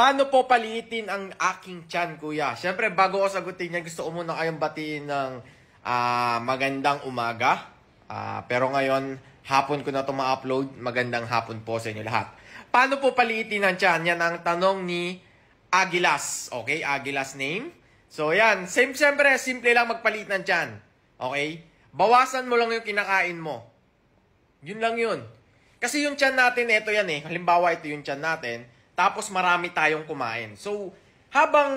Paano po paliitin ang aking tiyan, kuya? Siyempre, bago ko sagutin yan, gusto ko muna kayong batiin ng ah, magandang umaga. Ah, pero ngayon, hapon ko na ito ma-upload. Magandang hapon po sa inyo lahat. Paano po paliitin ang tiyan? Yan ang tanong ni Agilas. Okay, Agilas name. So, yan. Same, siyempre, simple lang magpalit ng tiyan. Okay? Bawasan mo lang yung kinakain mo. Yun lang yun. Kasi yung tiyan natin, ito yan eh. Halimbawa, ito yung tiyan natin. Tapos marami tayong kumain. So, habang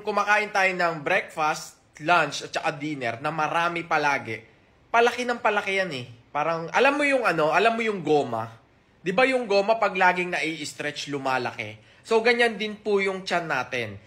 kumakain tayo ng breakfast, lunch, at saka dinner na marami palagi, palaki ng palaki yan eh. Parang, alam mo yung ano, alam mo yung goma. Di ba yung goma pag laging nai-stretch, lumalaki? So, ganyan din po yung tiyan natin.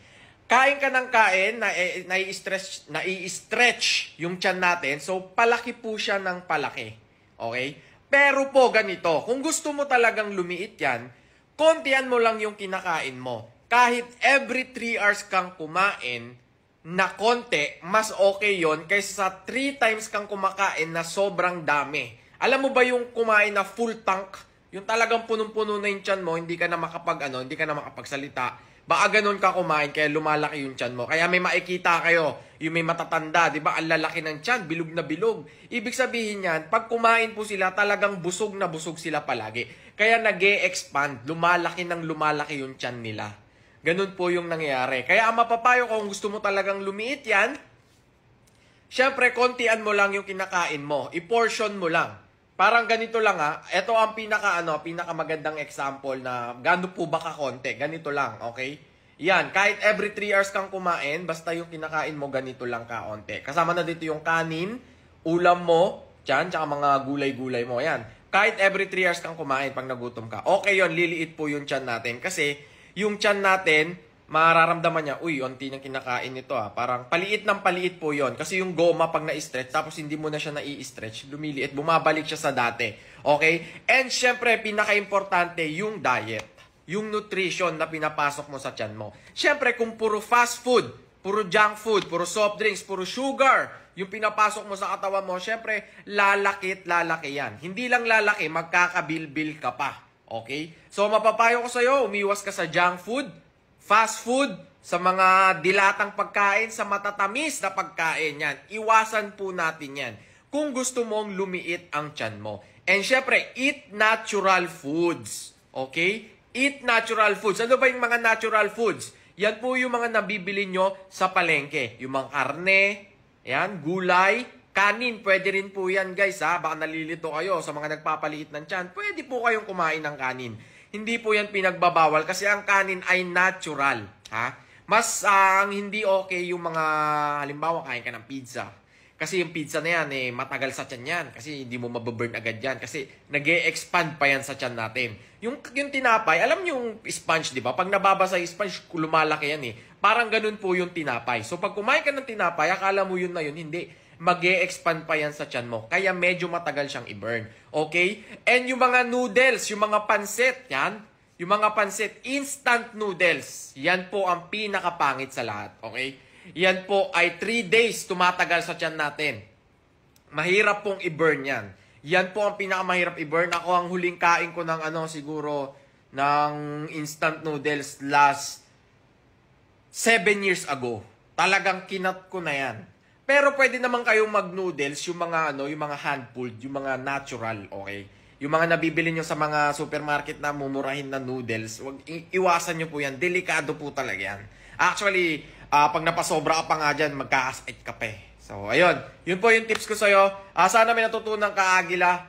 Kain ka ng kain, na, eh, nai-stretch, nai-stretch yung tiyan natin, so palaki po siya ng palaki. Okay? Pero po ganito, kung gusto mo talagang lumiit yan, kontian mo lang yung kinakain mo. Kahit every 3 hours kang kumain na konti, mas okay yon kaysa sa 3 times kang kumakain na sobrang dami. Alam mo ba yung kumain na full tank? Yung talagang punong-puno na yung tiyan mo, hindi ka na makapag ano, hindi ka na makapagsalita. Baka ganun ka kumain, kaya lumalaki yung tiyan mo. Kaya may makikita kayo, yung may matatanda, di ba? Ang lalaki ng tiyan, bilog na bilog. Ibig sabihin yan, pag kumain po sila, talagang busog na busog sila palagi. Kaya nag expand lumalaki ng lumalaki yung tiyan nila. Ganun po yung nangyayari. Kaya ang mapapayo ko, kung gusto mo talagang lumiit yan, syempre, kontian mo lang yung kinakain mo. I-portion mo lang. Parang ganito lang ha. Ito ang pinaka ano, pinaka magandang example na gaano po ba ka konti. Ganito lang, okay? Yan, kahit every 3 hours kang kumain, basta yung kinakain mo ganito lang kaonte. Kasama na dito yung kanin, ulam mo, tiyan, tsaka mga gulay-gulay mo. Yan. Kahit every 3 hours kang kumain pag nagutom ka. Okay yon liliit po yung tiyan natin. Kasi yung tiyan natin, mararamdaman niya, uy, onti nang kinakain nito ah. Parang paliit ng paliit po yon Kasi yung goma pag na-stretch, tapos hindi mo na siya na-i-stretch, lumiliit, bumabalik siya sa dati. Okay? And syempre, pinaka-importante, yung diet. Yung nutrition na pinapasok mo sa tiyan mo. Syempre, kung puro fast food, puro junk food, puro soft drinks, puro sugar, yung pinapasok mo sa katawan mo, syempre, lalakit, lalaki yan. Hindi lang lalaki, magkakabilbil ka pa. Okay? So, mapapayo ko sa'yo, umiwas ka sa junk food, fast food, sa mga dilatang pagkain, sa matatamis na pagkain yan. Iwasan po natin yan. Kung gusto mong lumiit ang tiyan mo. And syempre, eat natural foods. Okay? Eat natural foods. Ano ba yung mga natural foods? Yan po yung mga nabibili nyo sa palengke. Yung mga karne, yan, gulay, kanin. Pwede rin po yan guys ha. Baka nalilito kayo sa mga nagpapaliit ng tiyan. Pwede po kayong kumain ng kanin hindi po yan pinagbabawal kasi ang kanin ay natural. Ha? Mas uh, ang hindi okay yung mga, halimbawa, kain ka ng pizza. Kasi yung pizza na yan, eh, matagal sa tiyan yan. Kasi hindi mo mababurn agad yan. Kasi nag expand pa yan sa tiyan natin. Yung, yung tinapay, alam niyo yung sponge, di ba? Pag nababasa yung sponge, lumalaki yan eh. Parang ganun po yung tinapay. So pag kumain ka ng tinapay, akala mo yun na yun. Hindi mag expand pa yan sa tiyan mo. Kaya medyo matagal siyang i-burn. Okay? And yung mga noodles, yung mga pansit, yan. Yung mga pansit, instant noodles. Yan po ang pinakapangit sa lahat. Okay? Yan po ay 3 days tumatagal sa tiyan natin. Mahirap pong i-burn yan. Yan po ang pinakamahirap i-burn. Ako ang huling kain ko ng ano siguro ng instant noodles last 7 years ago. Talagang kinat ko na yan. Pero pwede naman kayong mag-noodles, yung mga ano, yung mga hand-pulled, yung mga natural, okay? Yung mga nabibili nyo sa mga supermarket na mumurahin na noodles, wag iwasan nyo po yan. Delikado po talaga yan. Actually, uh, pag napasobra ka pa nga dyan, magkakasait ka pa eh. So, ayun. Yun po yung tips ko sa'yo. Uh, sana may natutunan ka, Agila.